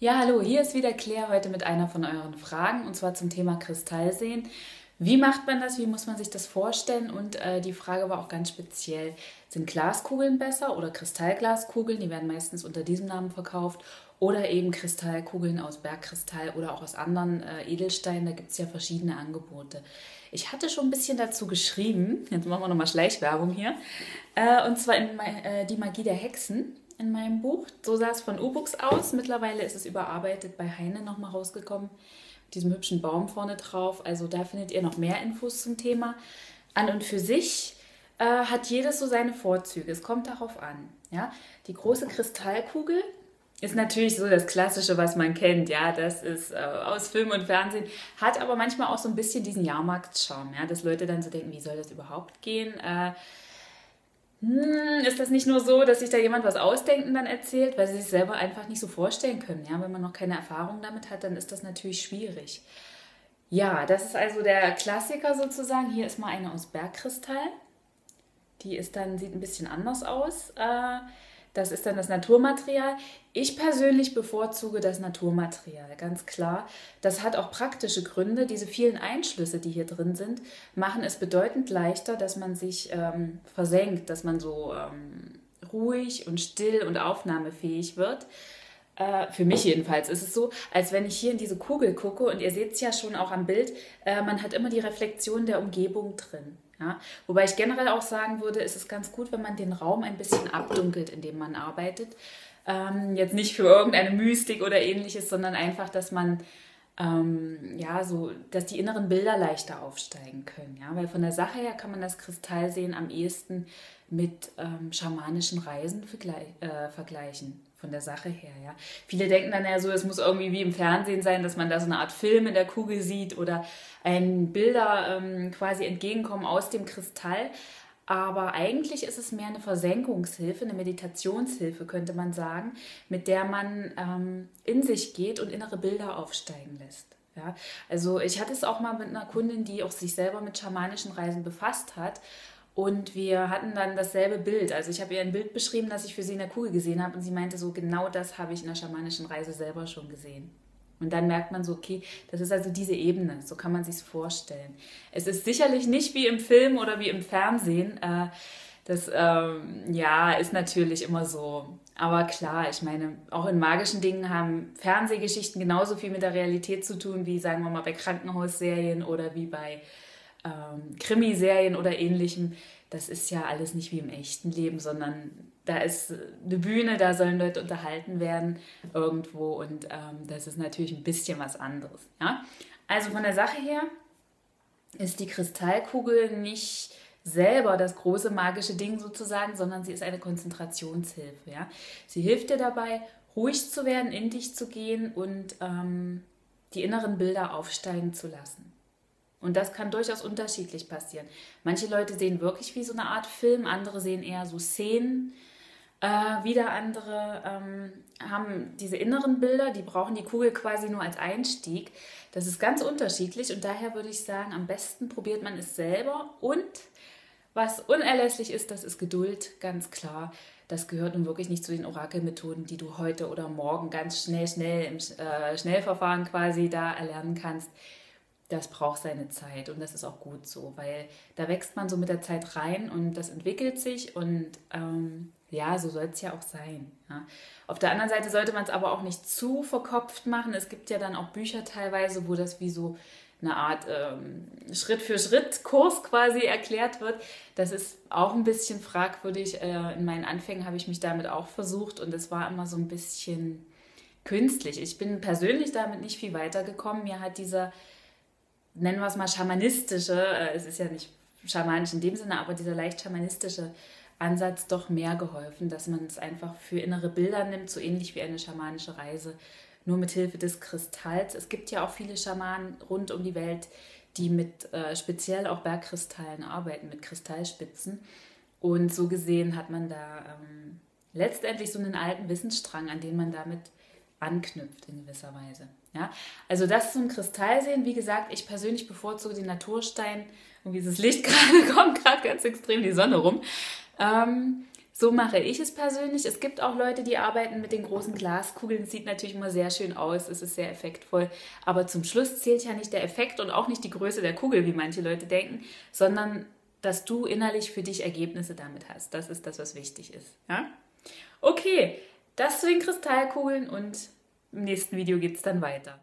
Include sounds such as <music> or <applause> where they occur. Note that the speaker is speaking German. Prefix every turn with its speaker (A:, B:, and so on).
A: Ja, hallo, hier ist wieder Claire heute mit einer von euren Fragen und zwar zum Thema Kristallsehen. Wie macht man das? Wie muss man sich das vorstellen? Und äh, die Frage war auch ganz speziell, sind Glaskugeln besser oder Kristallglaskugeln? Die werden meistens unter diesem Namen verkauft. Oder eben Kristallkugeln aus Bergkristall oder auch aus anderen äh, Edelsteinen. Da gibt es ja verschiedene Angebote. Ich hatte schon ein bisschen dazu geschrieben, jetzt machen wir nochmal Schleichwerbung hier, äh, und zwar in äh, Die Magie der Hexen in meinem Buch. So sah es von U-Books aus. Mittlerweile ist es überarbeitet bei Heine nochmal rausgekommen. Mit diesem hübschen Baum vorne drauf. Also da findet ihr noch mehr Infos zum Thema. An und für sich äh, hat jedes so seine Vorzüge. Es kommt darauf an. Ja? Die große Kristallkugel ist natürlich so das Klassische, was man kennt. Ja, das ist äh, aus Film und Fernsehen. Hat aber manchmal auch so ein bisschen diesen Jahrmarktscharme. Ja? Dass Leute dann so denken, wie soll das überhaupt gehen? Äh, hm, ist das nicht nur so, dass sich da jemand was ausdenkt und dann erzählt, weil sie sich selber einfach nicht so vorstellen können. Ja, wenn man noch keine Erfahrung damit hat, dann ist das natürlich schwierig. Ja, das ist also der Klassiker sozusagen. Hier ist mal eine aus Bergkristall. Die ist dann, sieht ein bisschen anders aus. Äh, das ist dann das Naturmaterial. Ich persönlich bevorzuge das Naturmaterial, ganz klar. Das hat auch praktische Gründe. Diese vielen Einschlüsse, die hier drin sind, machen es bedeutend leichter, dass man sich ähm, versenkt, dass man so ähm, ruhig und still und aufnahmefähig wird. Äh, für mich jedenfalls ist es so, als wenn ich hier in diese Kugel gucke und ihr seht es ja schon auch am Bild, äh, man hat immer die Reflexion der Umgebung drin. Ja? Wobei ich generell auch sagen würde, ist es ganz gut, wenn man den Raum ein bisschen abdunkelt, in dem man arbeitet. Ähm, jetzt nicht für irgendeine Mystik oder ähnliches, sondern einfach, dass man ähm, ja so, dass die inneren Bilder leichter aufsteigen können. Ja? Weil von der Sache her kann man das Kristallsehen am ehesten mit ähm, schamanischen Reisen äh, vergleichen von der Sache her, ja. Viele denken dann ja so, es muss irgendwie wie im Fernsehen sein, dass man da so eine Art Film in der Kugel sieht oder ein Bilder ähm, quasi entgegenkommen aus dem Kristall. Aber eigentlich ist es mehr eine Versenkungshilfe, eine Meditationshilfe, könnte man sagen, mit der man ähm, in sich geht und innere Bilder aufsteigen lässt. Ja, also ich hatte es auch mal mit einer Kundin, die auch sich selber mit schamanischen Reisen befasst hat und wir hatten dann dasselbe Bild. Also ich habe ihr ein Bild beschrieben, das ich für sie in der Kugel gesehen habe. Und sie meinte so, genau das habe ich in der schamanischen Reise selber schon gesehen. Und dann merkt man so, okay, das ist also diese Ebene. So kann man sich vorstellen. Es ist sicherlich nicht wie im Film oder wie im Fernsehen. Äh, das ähm, ja ist natürlich immer so. Aber klar, ich meine, auch in magischen Dingen haben Fernsehgeschichten genauso viel mit der Realität zu tun, wie sagen wir mal bei Krankenhausserien oder wie bei ähm, Krimiserien oder ähnlichem, das ist ja alles nicht wie im echten Leben, sondern da ist eine Bühne, da sollen Leute unterhalten werden irgendwo und ähm, das ist natürlich ein bisschen was anderes. Ja? Also von der Sache her ist die Kristallkugel nicht selber das große magische Ding sozusagen, sondern sie ist eine Konzentrationshilfe. Ja? Sie hilft dir dabei, ruhig zu werden, in dich zu gehen und ähm, die inneren Bilder aufsteigen zu lassen. Und das kann durchaus unterschiedlich passieren. Manche Leute sehen wirklich wie so eine Art Film, andere sehen eher so Szenen. Äh, wieder andere ähm, haben diese inneren Bilder, die brauchen die Kugel quasi nur als Einstieg. Das ist ganz unterschiedlich und daher würde ich sagen, am besten probiert man es selber. Und was unerlässlich ist, das ist Geduld, ganz klar. Das gehört nun wirklich nicht zu den Orakelmethoden, die du heute oder morgen ganz schnell, schnell im äh, Schnellverfahren quasi da erlernen kannst das braucht seine Zeit und das ist auch gut so, weil da wächst man so mit der Zeit rein und das entwickelt sich und ähm, ja, so soll es ja auch sein. Ja. Auf der anderen Seite sollte man es aber auch nicht zu verkopft machen. Es gibt ja dann auch Bücher teilweise, wo das wie so eine Art ähm, Schritt für Schritt Kurs quasi erklärt wird. Das ist auch ein bisschen fragwürdig. Äh, in meinen Anfängen habe ich mich damit auch versucht und es war immer so ein bisschen künstlich. Ich bin persönlich damit nicht viel weitergekommen. Mir hat dieser nennen wir es mal schamanistische, äh, es ist ja nicht schamanisch in dem Sinne, aber dieser leicht schamanistische Ansatz doch mehr geholfen, dass man es einfach für innere Bilder nimmt, so ähnlich wie eine schamanische Reise, nur mit Hilfe des Kristalls. Es gibt ja auch viele Schamanen rund um die Welt, die mit äh, speziell auch Bergkristallen arbeiten, mit Kristallspitzen. Und so gesehen hat man da ähm, letztendlich so einen alten Wissensstrang, an den man damit anknüpft in gewisser Weise. Ja? Also das zum Kristallsehen, wie gesagt, ich persönlich bevorzuge den Naturstein. Und wie dieses Licht <laughs> gerade kommt, gerade ganz extrem die Sonne rum. Ähm, So mache ich es persönlich. Es gibt auch Leute, die arbeiten mit den großen Glaskugeln. Sieht natürlich immer sehr schön aus, es ist sehr effektvoll. Aber zum Schluss zählt ja nicht der Effekt und auch nicht die Größe der Kugel, wie manche Leute denken, sondern dass du innerlich für dich Ergebnisse damit hast. Das ist das, was wichtig ist. Ja? Okay, das zu den Kristallkugeln und im nächsten Video geht es dann weiter.